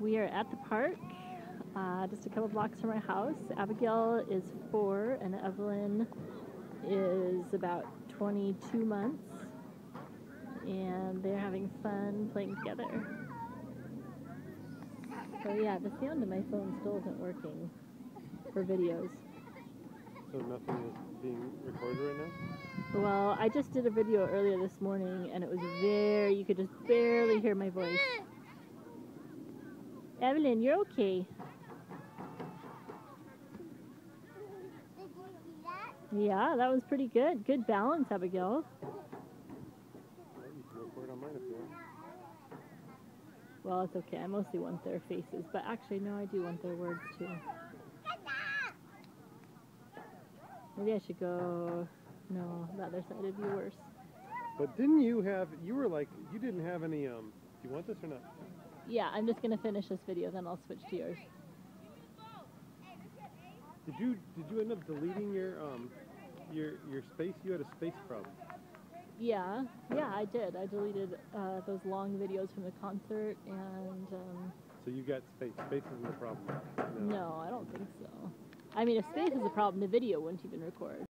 We are at the park, uh, just a couple blocks from our house. Abigail is four, and Evelyn is about 22 months, and they're having fun playing together. So yeah, the sound of my phone still isn't working for videos. So nothing is being recorded right now? Well, I just did a video earlier this morning, and it was very, you could just barely hear my voice. Evelyn, you're okay. Yeah, that was pretty good. Good balance, Abigail. Well, it's okay. I mostly want their faces, but actually, no, I do want their words too. Maybe I should go. No, the other side would be worse. But didn't you have, you were like, you didn't have any, um, do you want this or not? Yeah, I'm just gonna finish this video, then I'll switch to yours. Did you, did you end up deleting your, um, your, your space? You had a space problem. Yeah, yeah, I did. I deleted uh, those long videos from the concert, and um, So you got space. Space isn't the problem. no, I don't think so. I mean, if space is a problem, the video wouldn't even record.